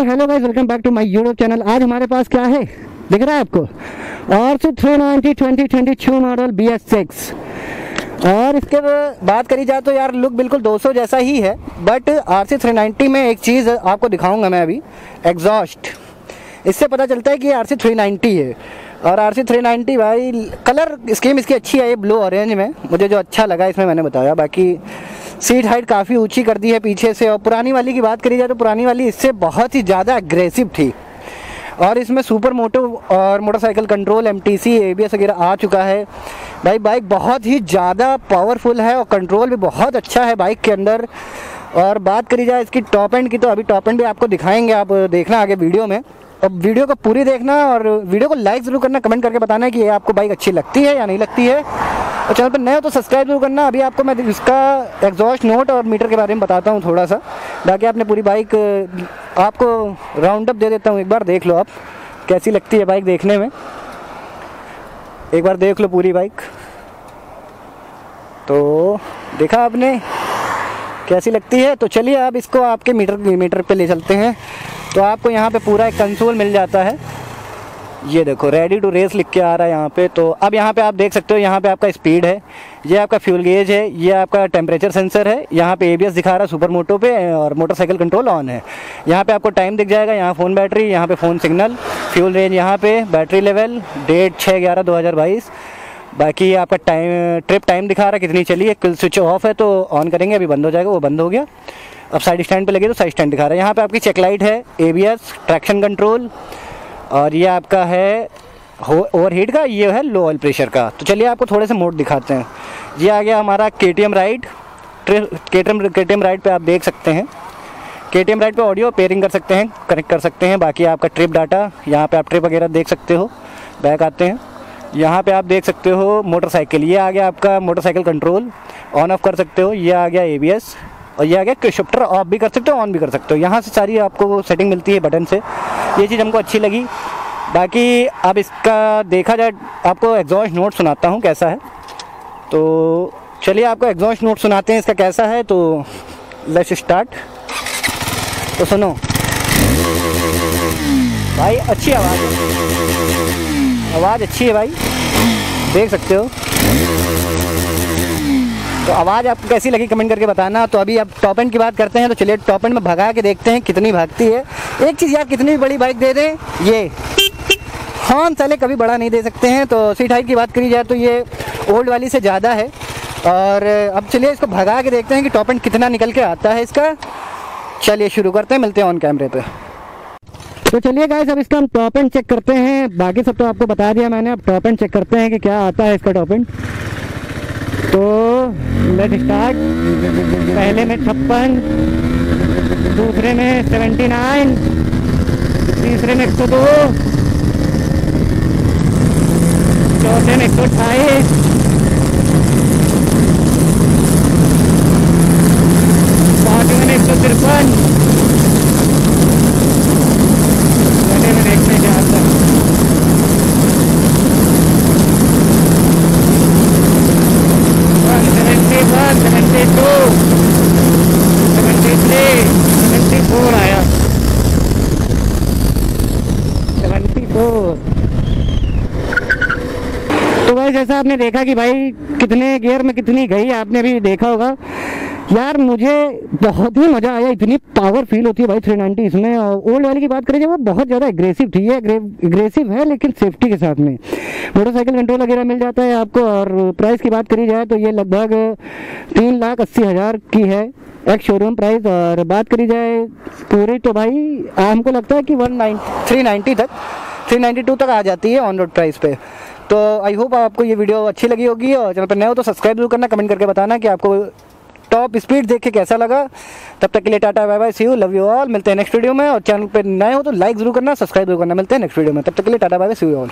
Hello guys welcome back to my YouTube channel आज हमारे पास क्या है? दिख रहा है आपको? और C three ninety twenty twenty two model B S six और इसके बात करी जाए तो यार लुक बिल्कुल 200 जैसा ही है but R C three ninety में एक चीज़ आपको दिखाऊँगा मैं अभी एग्जॉस्ट इससे पता चलता है कि आर सी थ्री नाइन्टी है। और आर सी थ्री नाइन्टी भाई कलर स्कीम इसकी अच्छी है ये ब्लू ऑरेंज में। मुझे जो अच्छा लगा, इसमें मैंने बताया। बाकी सीट हाइट काफ़ी ऊँची कर दी है पीछे से, और पुरानी वाली की बात करी जाए तो पुरानी वाली इससे बहुत ही ज़्यादा एग्रेसिव थी। और इसमें सुपर मोटो और motorcycle control M T C वगैरह आ चुका है। भाई बाइक बहुत ही ज़्यादा पावरफुल है और कंट्रोल भी बहुत अच्छा है बाइक के अंदर। और बात करी जाए इसकी टॉप एंड की तो अभी टॉप एंड भी आपको दिखाएँगे, आप देखना आगे वीडियो में। अब वीडियो को पूरी देखना और वीडियो को लाइक ज़रूर करना कमेंट करके बताना कि ये आपको बाइक अच्छी लगती है या नहीं लगती है। और चैनल पर नए हो तो सब्सक्राइब ज़रूर करना। अभी आपको मैं इसका एग्जॉस्ट नोट और मीटर के बारे में बताता हूँ थोड़ा सा, ताकि आपने पूरी बाइक आपको राउंड अप दे देता हूँ। एक बार देख लो आप, कैसी लगती है बाइक देखने में। एक बार देख लो पूरी बाइक तो देखा आपने? कैसी लगती है? तो चलिए आप इसको आपके मीटर मीटर पे ले चलते हैं। तो आपको यहाँ पे पूरा एक कंसोल मिल जाता है। ये देखो रेडी टू रेस लिख के आ रहा है यहाँ पे। तो अब यहाँ पे आप देख सकते हो, यहाँ पे आपका स्पीड है, ये आपका फ्यूल गेज है, ये आपका टेम्परेचर सेंसर है, यहाँ पे एबीएस दिखा रहा है सुपर मोटो पे, और मोटरसाइकिल कंट्रोल ऑन है। यहाँ पे आपको टाइम दिख जाएगा, यहाँ फ़ोन बैटरी यहाँ पे फ़ोन सिग्नल फ्यूल रेंज यहाँ पे बैटरी लेवल डेट छः ग्यारह दो हज़ार बाईस। बाकी आपका टाइम ट्रिप टाइम दिखा रहा है, कितनी चली है, कल स्विच ऑफ़ है तो ऑन करेंगे, अभी बंद हो जाएगा, वो बंद हो गया। अब साइड स्टैंड पे लगे तो साइड स्टैंड दिखा रहा है। यहाँ पे आपकी चेक लाइट है एबीएस ट्रैक्शन कंट्रोल और ये आपका है ओवर हीट का, ये है लो ऑयल प्रेशर का। तो चलिए आपको थोड़े से मोड दिखाते हैं। ये आ गया हमारा K T M ride K T M ride पर आप देख सकते हैं। के टी एम राइड पर ऑडियो पेयरिंग कर सकते हैं कनेक्ट कर सकते हैं। बाकी आपका ट्रिप डाटा यहाँ पे आप ट्रिप वगैरह देख सकते हो। बैक आते हैं। यहाँ पे आप देख सकते हो मोटरसाइकिल। ये आ गया आपका मोटरसाइकिल कंट्रोल ऑन ऑफ़ कर सकते हो। ये आ गया ABS और ये आ गया शिफ्टर ऑफ़ भी कर सकते हो ऑन भी कर सकते हो। यहाँ से सारी आपको सेटिंग मिलती है बटन से। ये चीज़ हमको अच्छी लगी। बाकी अब इसका देखा जाए, आपको एग्जॉस्ट नोट सुनाता हूँ कैसा है। तो चलिए आपको एग्जॉस्ट नोट सुनाते हैं इसका कैसा है। तो लेट्स स्टार्ट तो सुनो। भाई, अच्छी आवाज़ है। आवाज़ अच्छी है भाई। देख सकते हो। तो आवाज़ आपको कैसी लगी कमेंट करके बताना। तो अभी आप टॉप एंड की बात करते हैं तो चलिए टॉप एंड में भगा के देखते हैं कितनी भागती है। एक चीज़ यार, कितनी भी बड़ी बाइक दे दें, ये। हाँ साले कभी बड़ा नहीं दे सकते हैं तो सीट हाइट की बात करी जाए तो ये ओल्ड वाली से ज़्यादा है। और अब चलिए इसको भगा के देखते हैं कि टॉप एंड कितना निकल के आता है इसका। चलिए शुरू करते हैं, मिलते हैं ऑन कैमरे पे। तो चलिए गाइस अब इसका हम टॉप एंड चेक करते हैं। बाकी सब तो आपको बता दिया मैंने, अब टॉप एंड चेक करते हैं कि क्या आता है इसका टॉप एंड। तो लेट स्टार्ट पहले में छप्पन, दूसरे में सेवेंटी नाइन, तीसरे में एक सौ दो, चौथे में एक सौ अट्ठाईस। पाँचवें में एक सौ तिरपन। में देखते हैं क्या सेवेंटी थ्री सेवेंटी फोर आया। सेवेंटी फोर तो भाई जैसा आपने देखा कि भाई कितने गियर में कितनी गई, आपने भी देखा होगा। यार मुझे बहुत ही मज़ा आया, इतनी पावर फील होती है भाई 390 इसमें। ओल्ड वाली की बात करें वो बहुत ज़्यादा एग्रेसिव थी एग्रेसिव है लेकिन सेफ्टी के साथ में। मोटरसाइकिल कंट्रोल वगैरह मिल जाता है आपको, और प्राइस की बात करी जाए तो ये लगभग तीन लाख अस्सी हज़ार की है एक शोरूम प्राइस और बात करी जाए पूरी तो भाई, हमको लगता है कि वन नाइन थ्री नाइन्टी तक थ्री नाइन्टी टू तक आ जाती है ऑन रोड प्राइस पे। तो आई होप आपको ये वीडियो अच्छी लगी होगी, और चैनल पर नए हो तो सब्सक्राइब ज़रूर करना कमेंट करके बताना कि आपको टॉप स्पीड देख के कैसा लगा? तब तक के लिए Tata bye bye see you love you all मिलते हैं नेक्स्ट वीडियो में, और चैनल पर नए हो तो लाइक ज़रूर करना सब्सक्राइब ज़रूर करना। मिलते हैं नेक्स्ट वीडियो में, तब तक के लिए Tata bye bye see you all